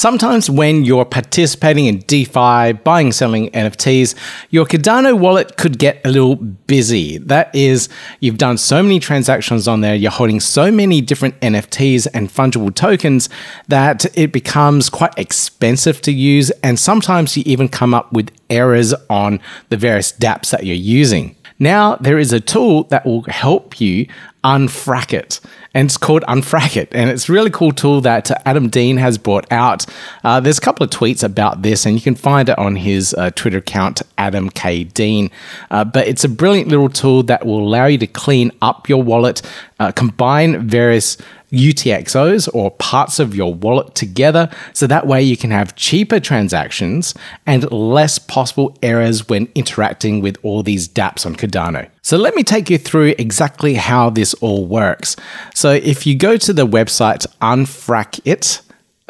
Sometimes when you're participating in DeFi, buying, selling NFTs, your Cardano wallet could get a little busy. That is, you've done so many transactions on there, you're holding so many different NFTs and fungible tokens that it becomes quite expensive to use. And sometimes you even come up with errors on the various dApps that you're using. Now, there is a tool that will help you unfrack it and it's called Unfrack It. And it's a really cool tool that Adam Dean has brought out. Uh, there's a couple of tweets about this, and you can find it on his uh, Twitter account, Adam K. Dean. Uh, but it's a brilliant little tool that will allow you to clean up your wallet, uh, combine various UTXOs or parts of your wallet together so that way you can have cheaper transactions and less possible errors when interacting with all these dApps on Cardano. So let me take you through exactly how this all works. So if you go to the website Unfrack It,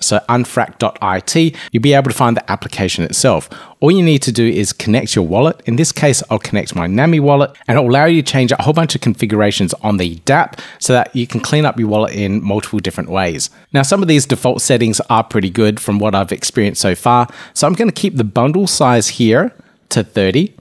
so unfrack.it, you'll be able to find the application itself. All you need to do is connect your wallet. In this case, I'll connect my NAMI wallet and it'll allow you to change a whole bunch of configurations on the dApp so that you can clean up your wallet in multiple different ways. Now, some of these default settings are pretty good from what I've experienced so far. So I'm going to keep the bundle size here to 30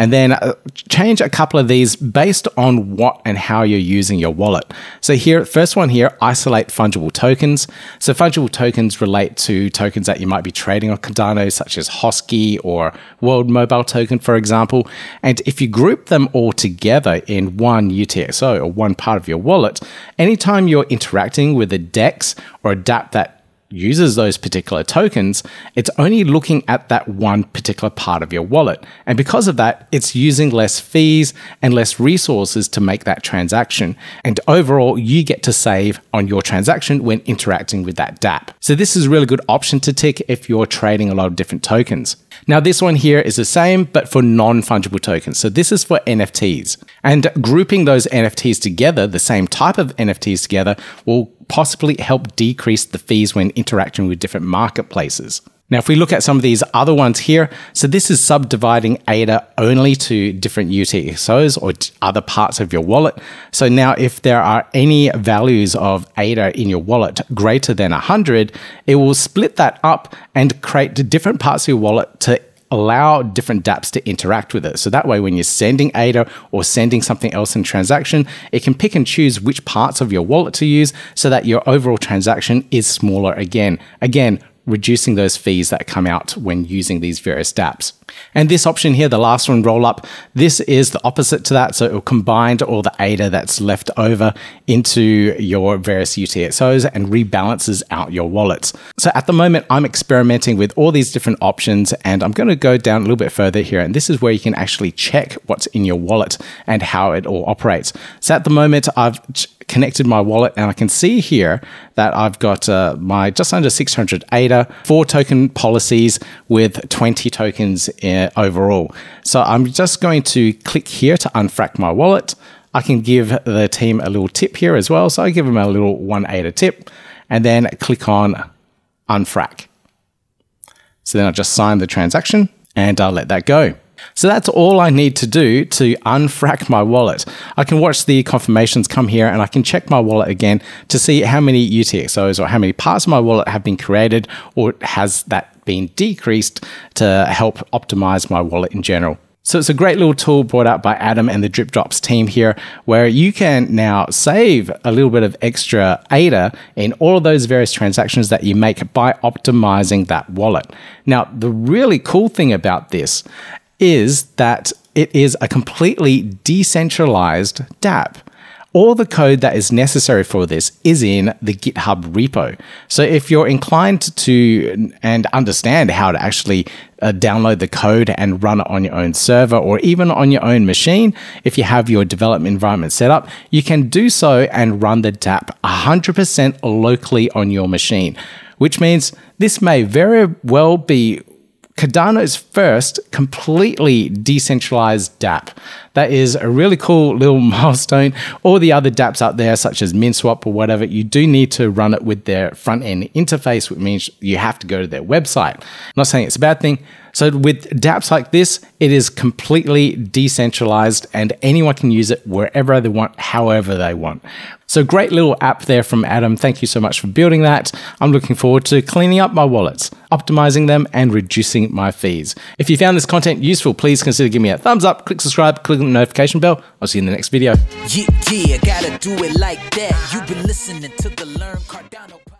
and then uh, change a couple of these based on what and how you're using your wallet. So here, first one here, isolate fungible tokens. So fungible tokens relate to tokens that you might be trading on Cardano, such as Hosky or World Mobile Token, for example. And if you group them all together in one UTXO or one part of your wallet, anytime you're interacting with a DEX or a that uses those particular tokens, it's only looking at that one particular part of your wallet. And because of that, it's using less fees and less resources to make that transaction. And overall, you get to save on your transaction when interacting with that dApp. So this is a really good option to tick if you're trading a lot of different tokens. Now, this one here is the same, but for non fungible tokens. So this is for NFTs. And grouping those NFTs together, the same type of NFTs together, will possibly help decrease the fees when interacting with different marketplaces. Now, if we look at some of these other ones here, so this is subdividing ADA only to different UTXOs or other parts of your wallet. So now if there are any values of ADA in your wallet greater than 100, it will split that up and create different parts of your wallet to allow different dApps to interact with it. So that way, when you're sending ADA or sending something else in transaction, it can pick and choose which parts of your wallet to use so that your overall transaction is smaller again. Again, reducing those fees that come out when using these various dApps. And this option here, the last one, roll up, this is the opposite to that. So it will combine all the ADA that's left over into your various UTXOs and rebalances out your wallets. So at the moment, I'm experimenting with all these different options and I'm going to go down a little bit further here. And this is where you can actually check what's in your wallet and how it all operates. So at the moment, I've connected my wallet and I can see here that I've got uh, my just under 600 ADA, four token policies with 20 tokens uh, overall. So I'm just going to click here to unfrack my wallet. I can give the team a little tip here as well. So I give them a little one ADA tip and then click on unfrack. So then I just sign the transaction and I'll let that go. So that's all I need to do to unfrack my wallet. I can watch the confirmations come here and I can check my wallet again to see how many UTXOs or how many parts of my wallet have been created or has that been decreased to help optimize my wallet in general. So it's a great little tool brought out by Adam and the DripDropz team here, where you can now save a little bit of extra ADA in all of those various transactions that you make by optimizing that wallet. Now, the really cool thing about this is that it is a completely decentralized dApp. All the code that is necessary for this is in the GitHub repo. So if you're inclined to and understand how to actually uh, download the code and run it on your own server or even on your own machine, if you have your development environment set up, you can do so and run the dApp 100% locally on your machine, which means this may very well be Cardano's first completely decentralized dApp. That is a really cool little milestone. All the other dApps out there, such as MinSwap or whatever, you do need to run it with their front end interface, which means you have to go to their website. I'm not saying it's a bad thing. So with dApps like this, it is completely decentralized and anyone can use it wherever they want, however they want. So great little app there from Adam. Thank you so much for building that. I'm looking forward to cleaning up my wallets, optimizing them and reducing my fees. If you found this content useful, please consider giving me a thumbs up, click subscribe, click the notification bell. I'll see you in the next video. Yeah, yeah,